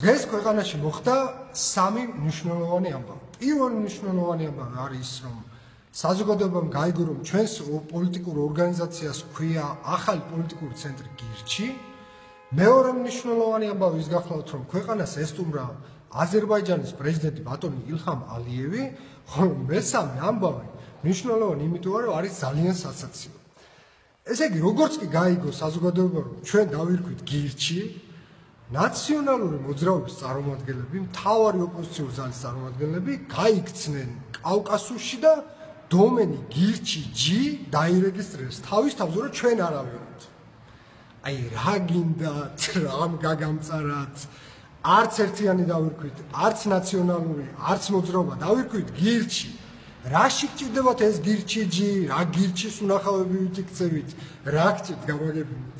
დღეს ქვეყანაში მოხდა სამი მნიშვნელოვანი ამბავი. პირველი მნიშვნელოვანი ამბავი არის ის, რომ საზოგადოებამ გაიგო, რომ ჩვენს პოლიტიკურ ორგანიზაციას ქვია ახალი პოლიტიკური ცენტრი გირჩი. მეორე მნიშვნელოვანი ამბავი ის გახლავთ, რომ ქვეყანას ესტუმრა აზერბაიჯანის პრეზიდენტი ბატონი ილხამ ალიევი, ხოლო მესამე ამბავი მნიშვნელოვანი იმიტომ, რომ არის ძალიან სასაცილო. ესე იგი, როგორც კი გაიგო საზოგადოებამ, რომ ჩვენ დავირქვით გირჩი, ნაციონალური მოძრაობის წარმომადგენლები, მთავარი ოპოზიციური ძალის წარმომადგენლები გაიქცნენ კავკასიაში და დომენი გირჩი G დაირეგისტრირეს თავის თავზე, რომ ჩვენ არავით. აი რა გინდა, რამ გაგამწარათ? არც ერთიანი დავირქვით, არც ნაციონალური, არც მოძრაობა დავირქვით გირჩი. რა შეგჭირდებათ ეს გირჩი G? რა გირჩის უნახავები ვიქცევით? რა გჭირთ გამაგებინოთ?